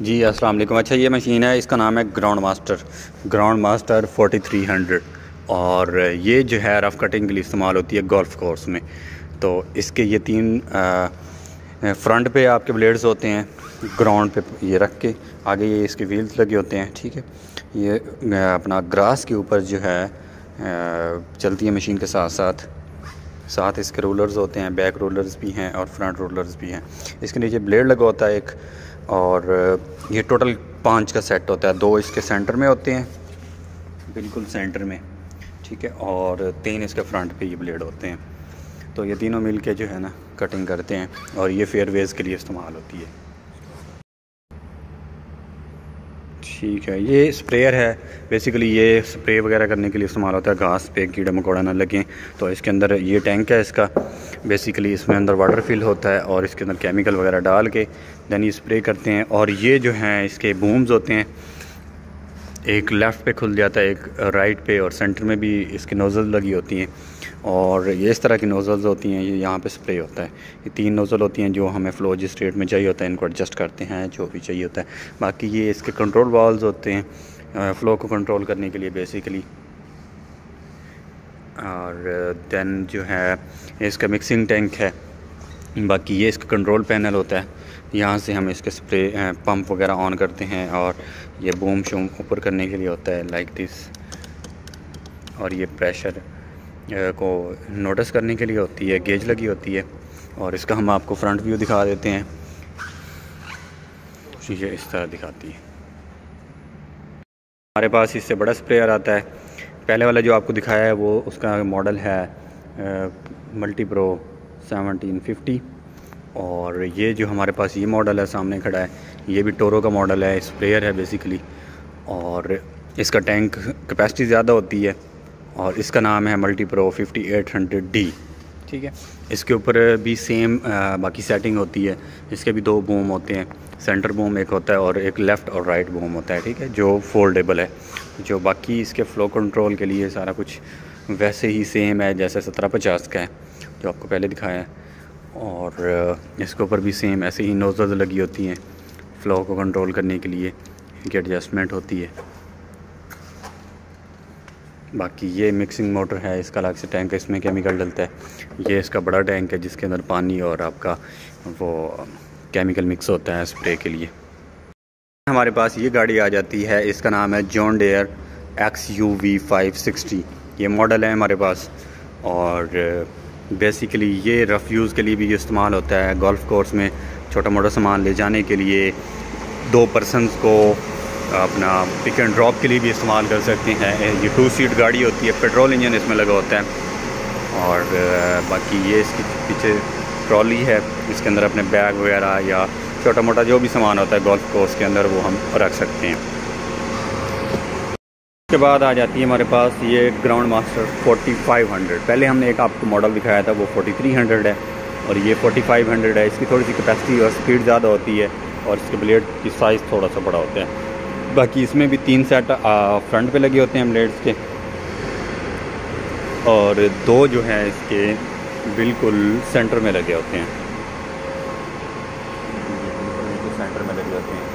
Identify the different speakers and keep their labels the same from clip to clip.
Speaker 1: جی السلام علیکم۔ اچھا یہ مشین ہے۔ اس کا نام ہے ground master ground master forty three hundred اور یہ جو ہے، رف کٹنگ کے لیے استعمال ہوتی ہے گولف کورس میں۔ تو اس کے یہ تین فرنٹ پہ آپ کے بلیڈز ہوتے ہیں، گراؤنڈ پہ یہ رکھ کے، آگے یہ اس کے ویلز لگے ہوتے ہیں، ٹھیک ہے۔ یہ اپنا گراس کے اوپر جو ہے چلتی ہے مشین کے ساتھ ساتھ۔ ساتھ اس کے رولرز ہوتے ہیں، بیک رولرز بھی ہیں اور فرنٹ رولرز بھی ہیں۔ اس کے نیچے بلیڈ لگا ہوتا ہے ایک اور یہ ٹوٹل پانچ کا سیٹ ہوتا ہے، دو اس کے سینٹر میں ہوتے ہیں۔ بالکل سینٹر میں، ٹھیک ہے، اور تین اس کے فرنٹ پہ یہ بلیڈ ہوتے ہیں۔ تو یہ تینوں مل کے جو ہے نا کٹنگ کرتے ہیں، اور یہ فیئر ویز کے لیے استعمال ہوتی ہے۔ ٹھیک ہے، یہ اسپریئر ہے۔ بیسیکلی یہ اسپرے وغیرہ کرنے کے لیے استعمال ہوتا ہے۔ گھاس پہ کیڑے مکوڑا نہ لگیں۔ تو اس کے اندر یہ ٹینک ہے اس کا۔ بیسیکلی اس میں اندر واٹر فل ہوتا ہے اور اس کے اندر کیمیکل وغیرہ ڈال کے دین یہ اسپرے کرتے ہیں اور یہ جو ہیں اس کے بومز ہوتے ہیں، ایک لیفٹ پہ کھل جاتا ہے، ایک رائٹ پہ اور سینٹر میں بھی اس کی نوزل لگی ہوتی ہیں۔ اور یہ اس طرح کی نوزلز ہوتی ہیں، یہ یہاں پہ سپرے ہوتا ہے۔ یہ تین نوزل ہوتی ہیں جو ہمیں فلو جس ریٹ میں چاہیے ہوتا ہے، ان کو ایڈجسٹ کرتے ہیں، جو بھی چاہیے ہوتا ہے۔ باقی یہ اس کے کنٹرول والز ہوتے ہیں فلو کو کنٹرول کرنے کے لیے بیسیکلی اور دین جو ہے، اس کا مکسنگ ٹینک ہے۔ باقی یہ اس کا کنٹرول پینل ہوتا ہے۔ یہاں سے ہم اس کے سپرے پمپ وغیرہ آن کرتے ہیں اور یہ بوم شوم اوپر کرنے کے لیے ہوتا ہے لائک دس اور یہ پریشر کو نوٹس کرنے کے لیے ہوتی ہے گیج لگی ہوتی ہے، اور اس کا ہم آپ کو فرنٹ ویو دکھا دیتے ہیں۔ یہ اس طرح دکھاتی ہے۔ ہمارے پاس اس سے بڑا سپریئر آتا ہے۔ پہلے والا جو آپ کو دکھایا ہے، وہ اس کا ماڈل ہے ملٹی پرو سیونٹین ففٹی اور یہ جو ہمارے پاس یہ ماڈل ہے سامنے کھڑا ہے یہ بھی ٹورو کا ماڈل ہے اسپریئر ہے بیسیکلی اور اس کا ٹینک کیپیسٹی زیادہ ہوتی ہے اور اس کا نام ہے multi pro fifty eight hundred D ٹھیک ہے۔ اس کے اوپر بھی سیم باقی سیٹنگ ہوتی ہے۔ اس کے بھی دو بوم ہوتے ہیں۔ سینٹر بوم ایک ہوتا ہے اور ایک لیفٹ اور رائٹ بوم ہوتا ہے ٹھیک ہے جو فولڈیبل ہے۔ جو باقی اس کے فلو کنٹرول کے لیے سارا کچھ ویسے ہی سیم ہے جیسے سترہ پچاس کا ہے جو آپ کو پہلے دکھایا ہے۔ اور اس کے اوپر بھی سیم ایسے ہی نوزز لگی ہوتی ہیں فلو کو کنٹرول کرنے کے لیے، ان کی ایڈجسٹمنٹ ہوتی ہے۔ باقی یہ مکسنگ موٹر ہے، اس کا الگ سے ٹینک اس میں کیمیکل ڈلتا ہے۔ یہ اس کا بڑا ٹینک ہے، جس کے اندر پانی اور آپ کا وہ کیمیکل مکس ہوتا ہے اسپرے کے لیے۔ ہمارے پاس یہ گاڑی آ جاتی ہے، اس کا نام ہے John Deere X U V five sixty یہ ماڈل ہے ہمارے پاس اور بیسیکلی یہ رف یوز کے لیے بھی استعمال ہوتا ہے گولف کورس میں چھوٹا موٹا سامان لے جانے کے لیے دو پرسنز کو اپنا پک اینڈ ڈراپ کے لیے بھی استعمال کر سکتے ہیں۔ یہ ٹو سیٹ گاڑی ہوتی ہے پیٹرول انجن اس میں لگا ہوتا ہے۔ اور باقی یہ اس کی پیچھے ٹرالی ہے۔ اس کے اندر اپنے بیگ وغیرہ یا چھوٹا موٹا جو بھی سامان ہوتا ہے گولف کورس کے اندر وہ ہم رکھ سکتے ہیں۔ اس کے بعد آ جاتی ہے ہمارے پاس یہ ground master forty five hundred پہلے ہم نے ایک آپ کو ماڈل دکھایا تھا، وہ فورٹی تھری ہنڈریڈ ہے اور یہ فورٹی فائیو ہنڈریڈ ہے۔ اس کی تھوڑی سی کیپیسٹی اور اسپیڈ زیادہ ہوتی ہے اور اس کے بلیڈ کی سائز تھوڑا سا بڑا ہوتا ہے باقی اس میں بھی تین سیٹ فرنٹ پہ لگے ہوتے ہیں بلیڈس کے۔ اور دو جو ہیں اس کے بالکل سینٹر میں لگے ہوتے ہیں۔ جی، سینٹر میں لگے ہوتے ہیں۔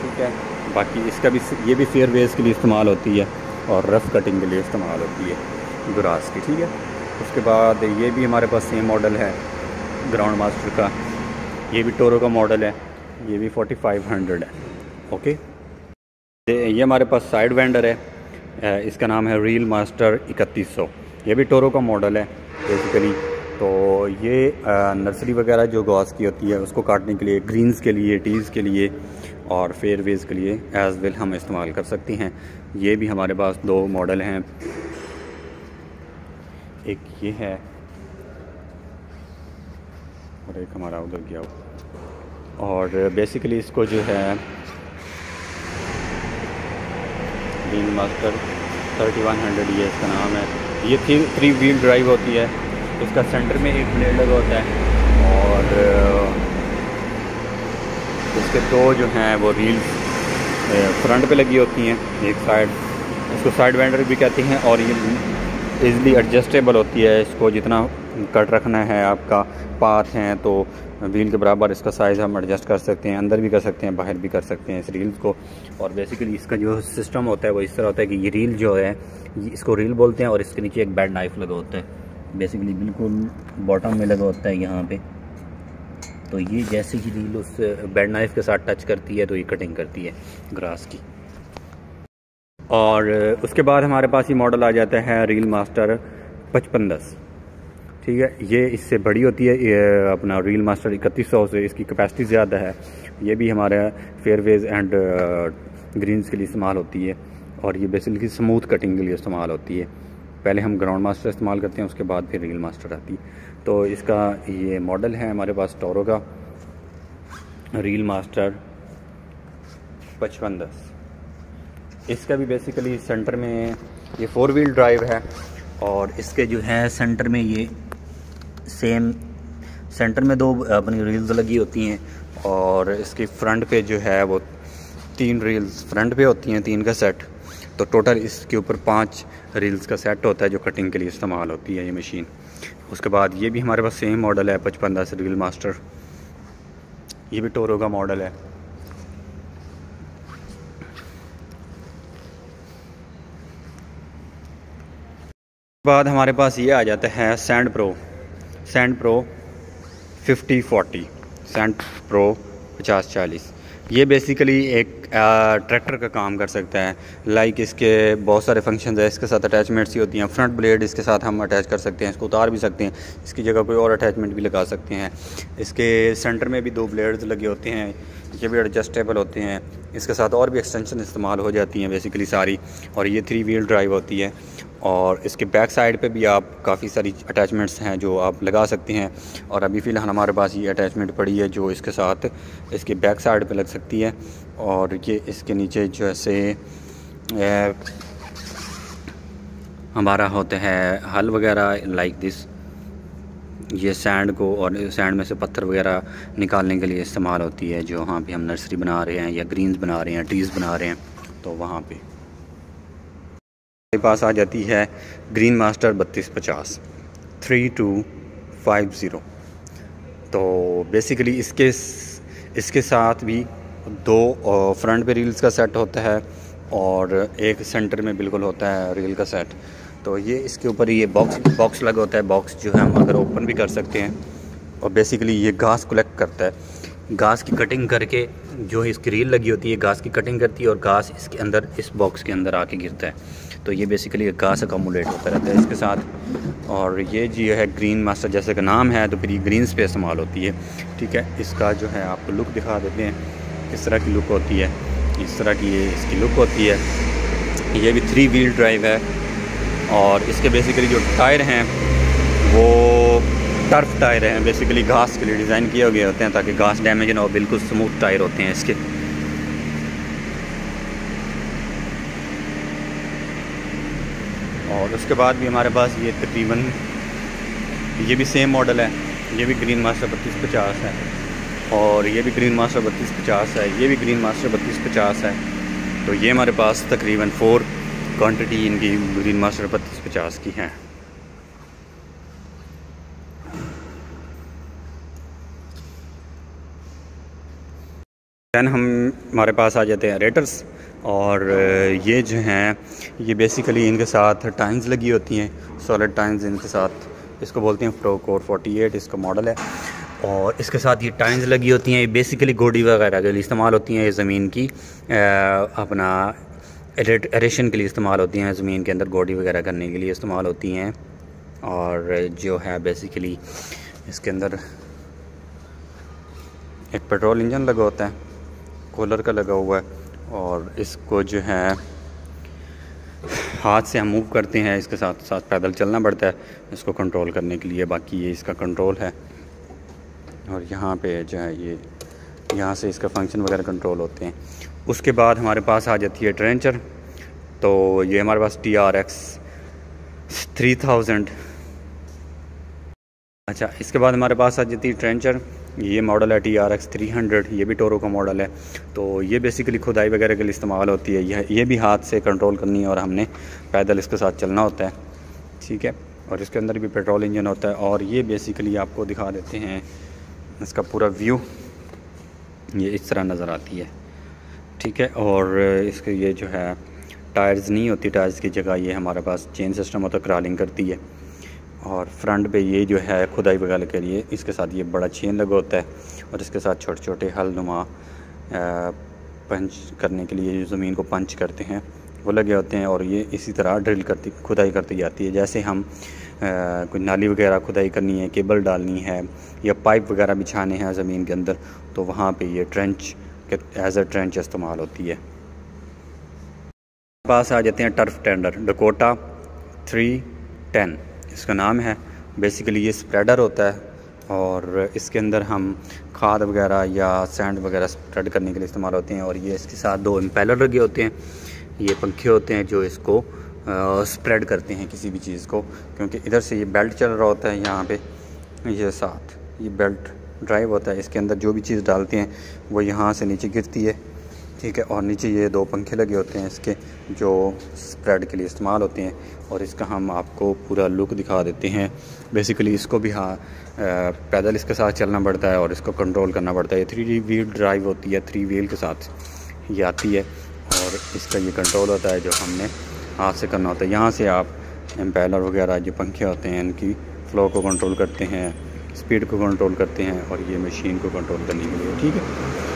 Speaker 1: ٹھیک ہے۔ باقی اس کا بھی یہ بھی فیئر ویز کے لیے استعمال ہوتی ہے اور رف کٹنگ کے لیے استعمال ہوتی ہے گراس کی، ٹھیک ہے؟ اس کے بعد یہ بھی ہمارے پاس سیم ماڈل ہے گراؤنڈ ماسٹر کا۔ یہ بھی ٹورو کا ماڈل ہے۔ یہ بھی فورٹی فائیو ہنڈریڈ ہے۔ اوکے یہ ہمارے پاس سائڈ وینڈر ہے۔ uh, اس کا نام ہے ریل ماسٹر اکتیس سو۔ یہ بھی ٹورو کا ماڈل ہے بیسیکلی تو یہ uh, نرسری وغیرہ جو گواس کی ہوتی ہے، اس کو کاٹنے کے لیے گرینز کے لیے ٹیز کے لیے اور فیئر ویز کے لیے ایز ویل ہم استعمال کر سکتے ہیں۔ یہ بھی ہمارے پاس دو ماڈل ہیں۔ ایک یہ ہے اور ایک ہمارا ادھر گیا۔ اور بیسیکلی اس کو جو ہے ڈین ماسٹر تھرٹی ون ہنڈریڈ یہ اس کا نام ہے۔ یہ تھری تھری ویل ڈرائیو ہوتی ہے۔ اس کا سینٹر میں ایک بلیڈ لگا ہوتا ہے اور اس کے دو جو ہیں وہ ریلز فرنٹ پہ لگی ہوتی ہیں، ایک سائڈ، اس کو سائڈ وینڈر بھی کہتے ہیں اور یہ ایزلی ایڈجسٹیبل ہوتی ہے، اس کو جتنا کٹ رکھنا ہے، آپ کا پاتھ ہیں تو ویل کے برابر اس کا سائز ہم ایڈجسٹ کر سکتے ہیں، اندر بھی کر سکتے ہیں، باہر بھی کر سکتے ہیں اس ریلز کو۔ اور بیسیکلی اس کا جو سسٹم ہوتا ہے وہ اس طرح ہوتا ہے کہ یہ ریل جو ہے اس کو ریل بولتے ہیں اور اس کے نیچے ایک بیڈ نائف لگا ہوتا ہے۔ بیسیکلی بالکل باٹم میں لگا ہوتا ہے یہاں پہ۔ تو یہ جیسے ہی ریل اس بیڈ نائف کے ساتھ ٹچ کرتی ہے تو یہ کٹنگ کرتی ہے گراس کی۔ اور اس کے بعد ہمارے پاس یہ ماڈل آ جاتا ہے ریل ماسٹر پچپن دس۔ ٹھیک ہے، یہ اس سے بڑی ہوتی ہے اپنا ریل ماسٹر اکتیس سو سے اس کی کیپیسٹی زیادہ ہے۔ یہ بھی ہمارے فیئر ویز اینڈ گرینز کے لیے استعمال ہوتی ہے۔ اور یہ بیسکلی سموتھ کٹنگ کے لیے استعمال ہوتی ہے۔ پہلے ہم گراؤنڈ ماسٹر استعمال کرتے ہیں، اس کے بعد پھر ریل ماسٹر آتی ہے۔ تو اس کا یہ ماڈل ہے ہمارے پاس ٹورو کا ریل ماسٹر پچپن دس. اس کا بھی بیسیکلی سینٹر میں یہ فور ویل ڈرائیو ہے اور اس کے جو ہے سینٹر میں یہ سیم سینٹر میں دو اپنی ریلز لگی ہوتی ہیں اور اس کی فرنٹ پہ جو ہے وہ تین ریلز فرنٹ پہ ہوتی ہیں، تین کا سیٹ تو ٹوٹل اس کے اوپر پانچ ریلز کا سیٹ ہوتا ہے جو کٹنگ کے لیے استعمال ہوتی ہے یہ مشین۔ اس کے بعد یہ بھی ہمارے پاس سیم ماڈل ہے، پچپن دس ریل ماسٹر۔ یہ بھی ٹورو کا ماڈل ہے۔ بعد ہمارے پاس یہ آ جاتا ہے sand pro sand pro fifty forty sand pro پچاس چالیس۔ یہ بیسیکلی ایک ٹریکٹر کا کام کر سکتا ہے۔ لائک اس کے بہت سارے فنکشنز ہیں۔ اس کے ساتھ اٹیچمنٹس ہی ہوتی ہیں۔ فرنٹ بلیڈ اس کے ساتھ ہم اٹیچ کر سکتے ہیں۔ اس کو اتار بھی سکتے ہیں۔ اس کی جگہ کوئی اور اٹیچمنٹ بھی لگا سکتے ہیں۔ اس کے سینٹر میں بھی دو بلیڈز لگے ہوتے ہیں۔ یہ بھی ایڈجسٹیبل ہوتے ہیں۔ اس کے ساتھ اور بھی ایکسٹینشن استعمال ہو جاتی ہیں بیسیکلی ساری۔ اور یہ تھری ویل ڈرائیو ہوتی ہے۔ اور اس کے بیک سائڈ پہ بھی آپ کافی ساری اٹیچمنٹس ہیں جو آپ لگا سکتے ہیں اور ابھی فی الحال ہمارے پاس یہ اٹیچمنٹ پڑی ہے جو اس کے ساتھ اس کے بیک سائڈ پہ لگ سکتی ہے اور یہ اس کے نیچے جیسے ہمارا ہوتا ہے حل وغیرہ لائک دس یہ سینڈ کو اور سینڈ میں سے پتھر وغیرہ نکالنے کے لیے استعمال ہوتی ہے جو وہاں پہ ہم نرسری بنا رہے ہیں یا گرینز بنا رہے ہیں ٹریز بنا رہے ہیں تو وہاں پہ ہمارے پاس آ جاتی ہے گرین ماسٹر بتیس پچاس، تھری ٹو فائیو زیرو۔ تو بیسیکلی اس کے اس کے ساتھ بھی دو فرنٹ پہ ریلز کا سیٹ ہوتا ہے اور ایک سینٹر میں بالکل ہوتا ہے ریل کا سیٹ۔ تو یہ اس کے اوپر یہ باکس باکس لگا ہوتا ہے، باکس جو ہے ہم اگر اوپن بھی کر سکتے ہیں۔ اور بیسیکلی یہ گھاس کلیکٹ کرتا ہے۔ گھاس کی کٹنگ کر کے جو اس کی ریل لگی ہوتی ہے، گھاس کی کٹنگ کرتی ہے اور گھاس اس کے اندر، اس باکس کے اندر آ کے گرتا ہے۔ تو یہ بیسیکلی گھاس اکامولیٹ ہوتا رہتا ہے اس کے ساتھ۔ اور یہ جو ہے گرین ماسٹر جیسے کہ نام ہے تو پھر یہ گرینز پہ استعمال ہوتی ہے۔ ٹھیک ہے، اس کا جو ہے آپ کو لک دکھا دیتے ہیں۔ کس طرح کی لک ہوتی ہے۔ اس طرح کی یہ اس کی لک ہوتی ہے۔ یہ بھی تھری ویل ڈرائیو ہے۔ اور اس کے بیسیکلی جو ٹائر ہیں، وہ ٹرف ٹائر ہیں۔ بیسیکلی گھاس کے لیے ڈیزائن کیے ہوئے ہوتے ہیں تاکہ گھاس ڈیمیج نہ ہو، بالکل سموتھ ٹائر ہوتے ہیں اس کے۔ اور اس کے بعد بھی ہمارے پاس یہ تقریباً یہ بھی سیم ماڈل ہے، یہ بھی گرین ماسٹر بتیس پچاس ہے۔ اور یہ بھی گرین ماسٹر بتیس پچاس ہے، یہ بھی گرین ماسٹر بتیس پچاس ہے۔ تو یہ ہمارے پاس تقریباً فور کوانٹٹی ان کی گرین ماسٹر بتیس پچاس کی ہیں۔ دین ہم ہمارے پاس آ جاتے ہیں ریٹرس اور یہ جو ہیں، یہ بیسیکلی ان کے ساتھ ٹائنز لگی ہوتی ہیں سولڈ ٹائنز ان کے ساتھ۔ اس کو بولتے ہیں پرو کور فورٹی ایٹ اس کا ماڈل ہے۔ اور اس کے ساتھ یہ ٹائنز لگی ہوتی ہیں، یہ بیسیکلی گوڈی وغیرہ کے لیے استعمال ہوتی ہیں یہ زمین کی اپنا ایریشن کے لیے استعمال ہوتی ہیں، زمین کے اندر گوڈی وغیرہ کرنے کے لیے استعمال ہوتی ہیں۔ اور جو ہے بیسیکلی اس کے اندر ایک پیٹرول انجن لگا ہوتا ہے کولر کا لگا ہوا ہے۔ اور اس کو جو ہے ہاتھ سے ہم موو کرتے ہیں، اس کے ساتھ ساتھ پیدل چلنا پڑتا ہے، اس کو کنٹرول کرنے کے لیے، باقی یہ اس کا کنٹرول ہے۔ اور یہاں پہ جو ہے یہ، یہاں سے اس کا فنکشن وغیرہ کنٹرول ہوتے ہیں۔ اس کے بعد ہمارے پاس آ جاتی ہے ٹرینچر۔ تو یہ ہمارے پاس T R X three thousand اچھا اس کے بعد ہمارے پاس آ جاتی ہے ٹرینچر۔ یہ ماڈل ہے T R X three hundred یہ بھی ٹورو کا ماڈل ہے۔ تو یہ بیسیکلی کھدائی وغیرہ کے لیے استعمال ہوتی ہے۔ یہ بھی ہاتھ سے کنٹرول کرنی ہے اور ہم نے پیدل اس کے ساتھ چلنا ہوتا ہے۔ ٹھیک ہے؟ اور اس کے اندر بھی پیٹرول انجن ہوتا ہے۔ اور یہ بیسیکلی آپ کو دکھا دیتے ہیں اس کا پورا ویو یہ اس طرح نظر آتی ہے۔ ٹھیک ہے؟ اور اس کے یہ جو ہے ٹائرز نہیں ہوتی، ٹائرز کی جگہ یہ ہمارے پاس چین سسٹم ہوتا ہے، کرالنگ کرتی ہے۔ اور فرنٹ پہ یہ جو ہے کھدائی وغیرہ کے لیے اس کے ساتھ یہ بڑا چین لگا ہوتا ہے اور اس کے ساتھ چھوٹے چھوٹے حل نما پنچ کرنے کے لیے جو زمین کو پنچ کرتے ہیں، وہ لگے ہوتے ہیں اور یہ اسی طرح ڈرل کرتی، کھدائی کرتی جاتی ہے۔ جیسے ہم کوئی نالی وغیرہ کھدائی کرنی ہے، کیبل ڈالنی ہے یا پائپ وغیرہ بچھانے ہیں زمین کے اندر، تو وہاں پہ یہ ٹرنچ ایز اے ٹرنچ استعمال ہوتی ہے۔ پاس آ جاتے ہیں turf tender, Dakota three ten. اس کا نام ہے۔ بیسیکلی یہ اسپریڈر ہوتا ہے اور اس کے اندر ہم کھاد وغیرہ یا سینڈ وغیرہ اسپریڈ کرنے کے لیے استعمال ہوتے ہیں اور یہ اس کے ساتھ دو امپیلر لگے ہوتے ہیں۔ یہ پنکھے ہوتے ہیں جو اس کو اسپریڈ کرتے ہیں کسی بھی چیز کو، کیونکہ ادھر سے یہ بیلٹ چل رہا ہوتا ہے، یہاں پہ یہ ساتھ یہ بیلٹ ڈرائیو ہوتا ہے۔ اس کے اندر جو بھی چیز ڈالتے ہیں وہ یہاں سے نیچے گرتی ہے۔ ٹھیک ہے، اور نیچے یہ دو پنکھے لگے ہوتے ہیں اس کے جو اسپریڈ کے لیے استعمال ہوتے ہیں، اور اس کا ہم آپ کو پورا لک دکھا دیتے ہیں۔ بیسیکلی اس کو بھی ہاں پیدل اس کے ساتھ چلنا پڑتا ہے اور اس کو کنٹرول کرنا پڑتا ہے۔ یہ تھری ویل ڈرائیو ہوتی ہے تھری ویل کے ساتھ یہ آتی ہے، اور اس کا یہ کنٹرول ہوتا ہے جو ہم نے ہاتھ سے کرنا ہوتا ہے۔ یہاں سے آپ امپیلر وغیرہ جو پنکھے ہوتے ہیں، ان کی فلو کو کنٹرول کرتے ہیں اسپیڈ کو کنٹرول کرتے ہیں، اور یہ مشین کو کنٹرول کرنے کے لیے، ٹھیک ہے۔